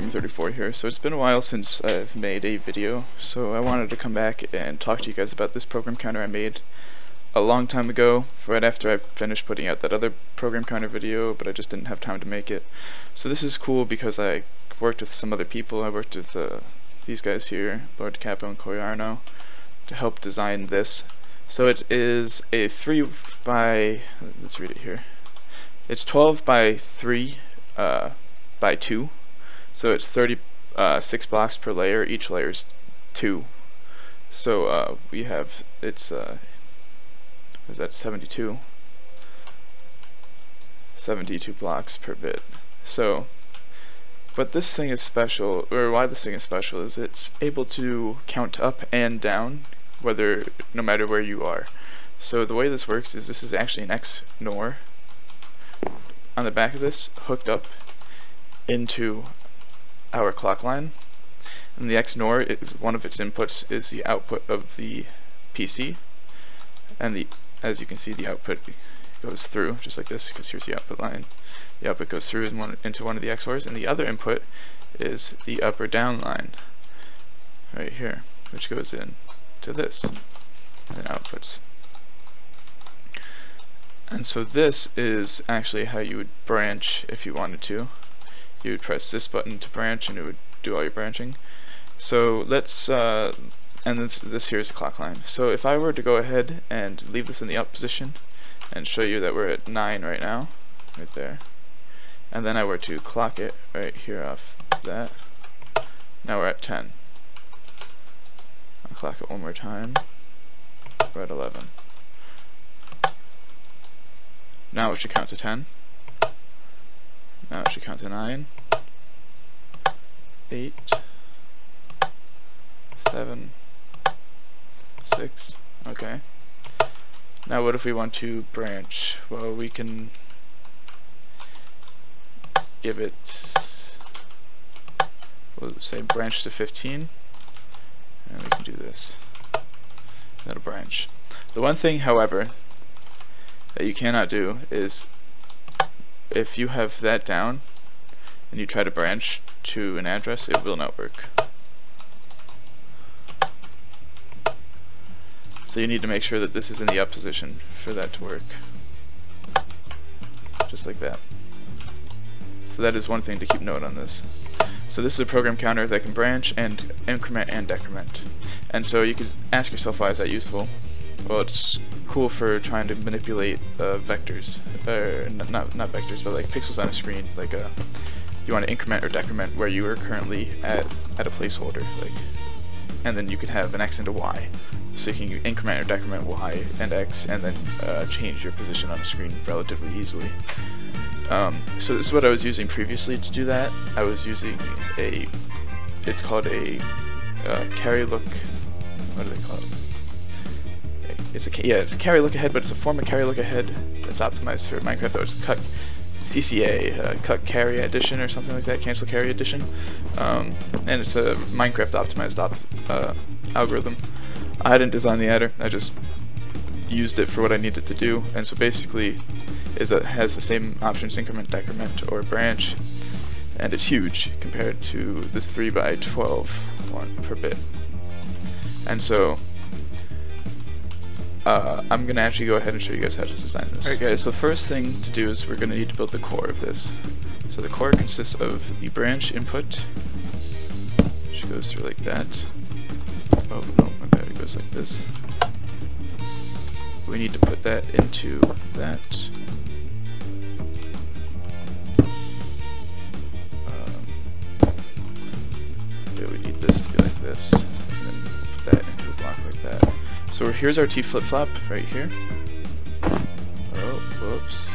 Gamer34 here. So it's been a while since I've made a video, so I wanted to come back and talk to you guys about this program counter I made a long time ago, right after I finished putting out that other program counter video, but I just didn't have time to make it. So this is cool because I worked with some other people. I worked with uh, these guys here, Lord Capo and Coyarno, to help design this. So it is a 3 by, let's read it here. It's 12 by 3 uh, by 2 so it's 36 uh, blocks per layer. Each layer is 2 so uh, we have it's uh, is that 72 72 blocks per bit. So but this thing is special or why this thing is special is it's able to count up and down whether no matter where you are. So the way this works is this is actually an XNOR on the back of this hooked up into our clock line. And the XNOR, it, one of its inputs is the output of the PC. And the as you can see, the output goes through, just like this, because here's the output line. The output goes through one, into one of the XORs, and the other input is the up or down line, right here, which goes in to this, and outputs. And so this is actually how you would branch if you wanted to you would press this button to branch and it would do all your branching. So let's, uh, and this, this here is the clock line. So if I were to go ahead and leave this in the up position and show you that we're at 9 right now, right there, and then I were to clock it right here off that, now we're at 10. I'll clock it one more time, we're at 11. Now it should count to 10. Now it should count to 9, 8, 7, 6, okay. Now what if we want to branch? Well, we can give it, we'll say branch to 15, and we can do this. That'll branch. The one thing, however, that you cannot do is if you have that down and you try to branch to an address, it will not work. So you need to make sure that this is in the up position for that to work. Just like that. So that is one thing to keep note on this. So this is a program counter that can branch and increment and decrement. And so you could ask yourself why is that useful? Well, it's cool for trying to manipulate uh, vectors, or not not vectors, but like pixels on a screen. Like uh, you want to increment or decrement where you are currently at at a placeholder, like, and then you can have an x and a y. So you can increment or decrement y and x, and then uh, change your position on the screen relatively easily. Um, so this is what I was using previously to do that. I was using a, it's called a uh, carry look. What do they call it? It's a yeah, it's a carry look ahead, but it's a form of carry look ahead that's optimized for Minecraft. Though it's cut CCA, uh, cut carry edition or something like that, cancel carry edition, um, and it's a Minecraft optimized opt uh, algorithm. I didn't design the adder. I just used it for what I needed to do, and so basically, is it has the same options increment, decrement, or branch, and it's huge compared to this 3 by 12 one per bit. And so uh, I'm going to actually go ahead and show you guys how to design this. Alright guys, so the first thing to do is we're going to need to build the core of this. So the core consists of the branch input, which goes through like that. Oh no, my bad, it goes like this. We need to put that into that. Here's our T flip-flop right here. Oh, whoops.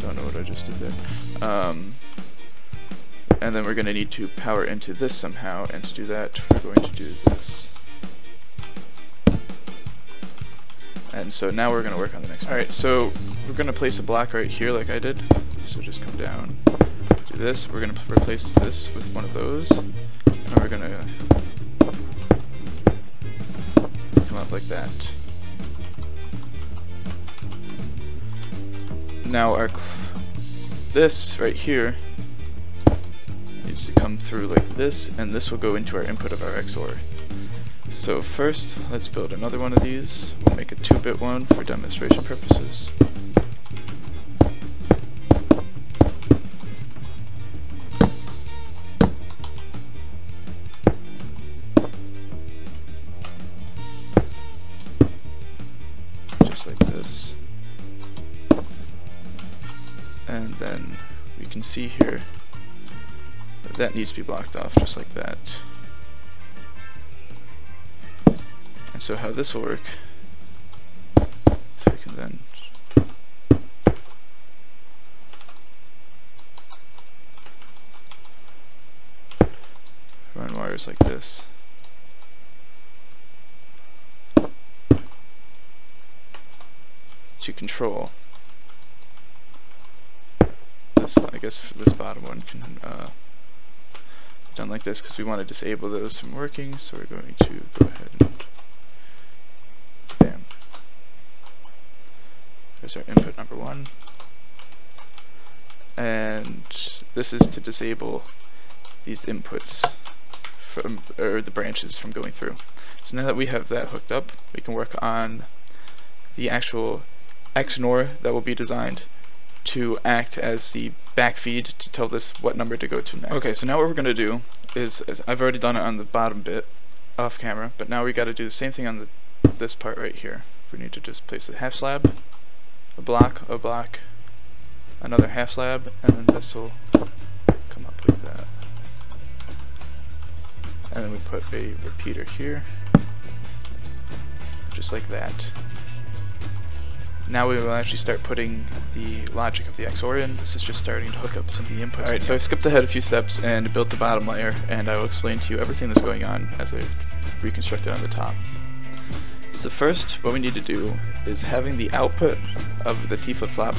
Don't know what I just did there. Um, and then we're going to need to power into this somehow, and to do that, we're going to do this. And so now we're going to work on the next one. Alright, so we're going to place a block right here like I did. So just come down, do this. We're going to replace this with one of those. And we're going to like that. Now our this right here needs to come through like this, and this will go into our input of our XOR. So first, let's build another one of these. We'll make a 2-bit one for demonstration purposes. And then we can see here that that needs to be blocked off just like that. And so how this will work, so we can then run wires like this. To control this one, I guess this bottom one can uh, done like this because we want to disable those from working, so we're going to go ahead and bam. There's our input number one. And this is to disable these inputs from, or the branches from going through. So now that we have that hooked up, we can work on the actual XNOR that will be designed to act as the backfeed to tell this what number to go to next. Okay, so now what we're going to do is, is, I've already done it on the bottom bit off camera, but now we got to do the same thing on the this part right here. We need to just place a half slab a block, a block, another half slab, and then this will come up like that. And then we put a repeater here, just like that. Now we will actually start putting the logic of the XOR in. This is just starting to hook up some of the inputs. Alright, so I skipped ahead a few steps and built the bottom layer, and I will explain to you everything that's going on as I reconstruct it on the top. So first, what we need to do is having the output of the T flip-flop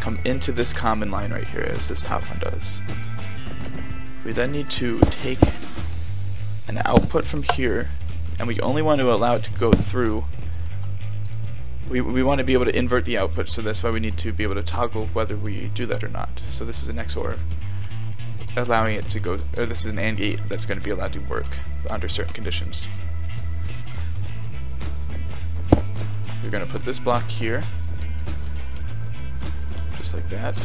come into this common line right here, as this top one does. We then need to take an output from here, and we only want to allow it to go through. We, we want to be able to invert the output, so that's why we need to be able to toggle whether we do that or not. So this is an XOR allowing it to go, or this is an AND gate that's going to be allowed to work under certain conditions. We're going to put this block here, just like that.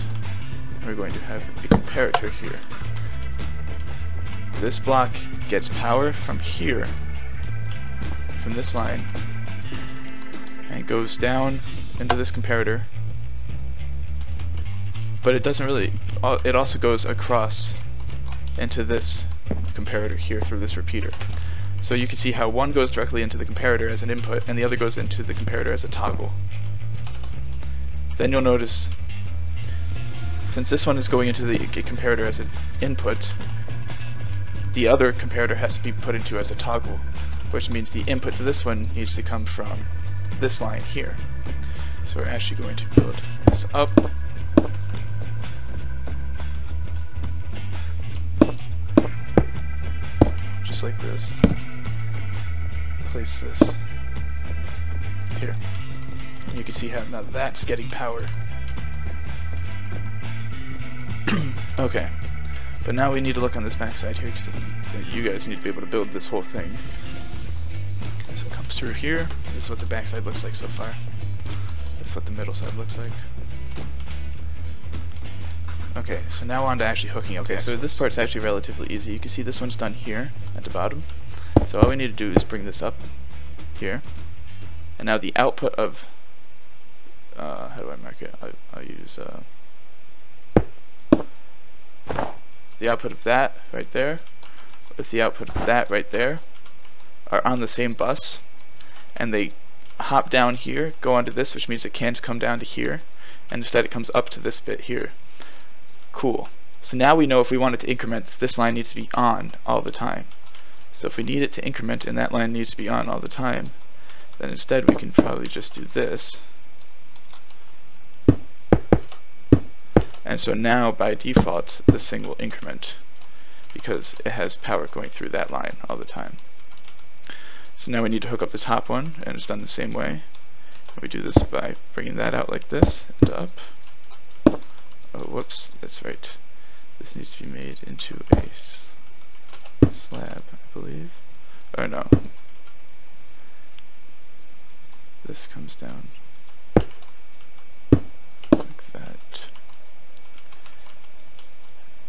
We're going to have a comparator here. This block gets power from here, from this line, and goes down into this comparator. But it doesn't really, uh, it also goes across into this comparator here through this repeater. So you can see how one goes directly into the comparator as an input, and the other goes into the comparator as a toggle. Then you'll notice, since this one is going into the comparator as an input, the other comparator has to be put into as a toggle, which means the input to this one needs to come from this line here. So we're actually going to build this up. Just like this place this here. And you can see how now that's getting power. okay, but now we need to look on this backside here because you guys need to be able to build this whole thing. Through here. This is what the backside looks like so far. That's what the middle side looks like. Okay, so now on to actually hooking up. Okay, so this part's actually relatively easy. You can see this one's done here at the bottom. So all we need to do is bring this up here. And now the output of, uh, how do I mark it? I'll, I'll use uh, the output of that right there with the output of that right there are on the same bus and they hop down here, go onto this, which means it can't come down to here, and instead it comes up to this bit here. Cool. So now we know if we want it to increment, this line needs to be on all the time. So if we need it to increment and that line needs to be on all the time, then instead we can probably just do this. And so now by default this thing will increment because it has power going through that line all the time. So now we need to hook up the top one and it's done the same way. We do this by bringing that out like this and up, oh whoops, that's right. This needs to be made into a slab, I believe. Oh no. This comes down like that.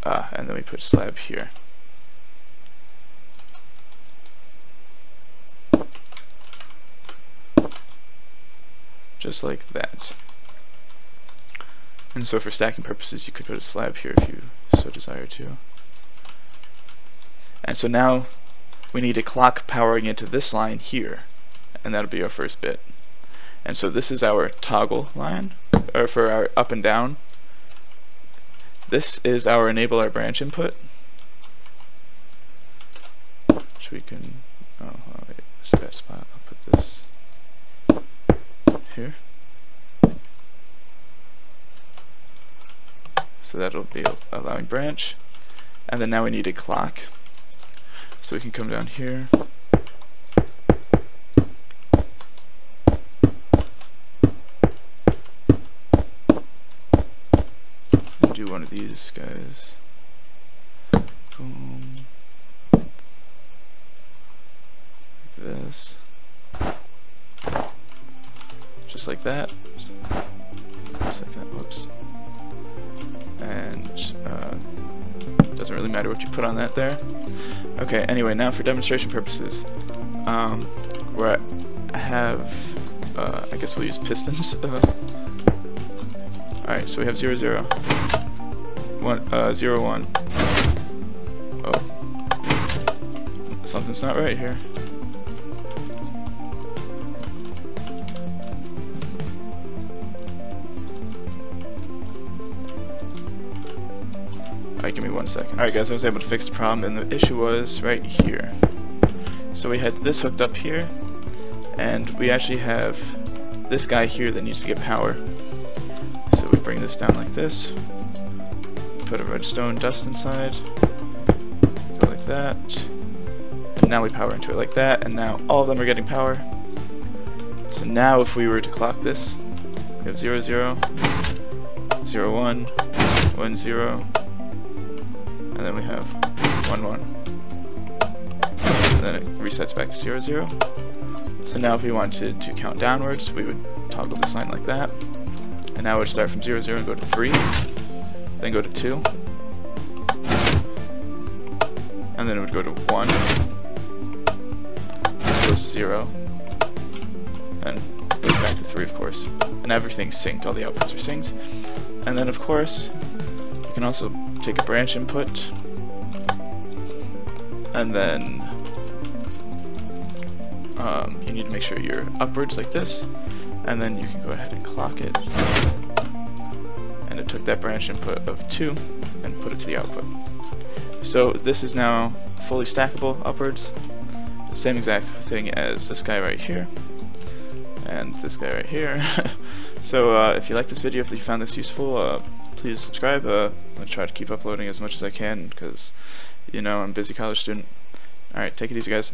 Ah, and then we put slab here. Just like that. And so for stacking purposes, you could put a slab here if you so desire to. And so now we need a clock powering into this line here, and that'll be our first bit. And so this is our toggle line, or for our up and down. This is our enable our branch input, which we can, oh, wait, spot. I'll put this here. So that'll be allowing branch. And then now we need a clock. So we can come down here. And do one of these guys. Boom. Like this. Just like that. Just like that. Whoops. And uh, doesn't really matter what you put on that there. Okay, anyway, now for demonstration purposes, um, where I have, uh, I guess we'll use pistons. Alright, so we have 0, 0, 1, uh, 0, 1. Oh. Something's not right here. Give me one second. Alright guys, I was able to fix the problem and the issue was right here. So we had this hooked up here and we actually have this guy here that needs to get power. So we bring this down like this, put a redstone dust inside, go like that, and now we power into it like that, and now all of them are getting power. So now if we were to clock this, we have 0, 0, 0, 1, 1, 0, and then we have 1, 1. And then it resets back to 0, 0. So now if we wanted to count downwards, we would toggle this line like that. And now would start from 0, 0 and go to 3, then go to 2, and then it would go to 1, goes to 0, and goes back to 3 of course. And everything's synced, all the outputs are synced. And then of course, you can also take a branch input, and then um, you need to make sure you're upwards like this, and then you can go ahead and clock it. And it took that branch input of 2 and put it to the output. So this is now fully stackable upwards. The same exact thing as this guy right here and this guy right here. so uh, if you like this video, if you found this useful, uh, please subscribe. Uh, I'm try to keep uploading as much as I can because, you know, I'm a busy college student. Alright, take it easy guys.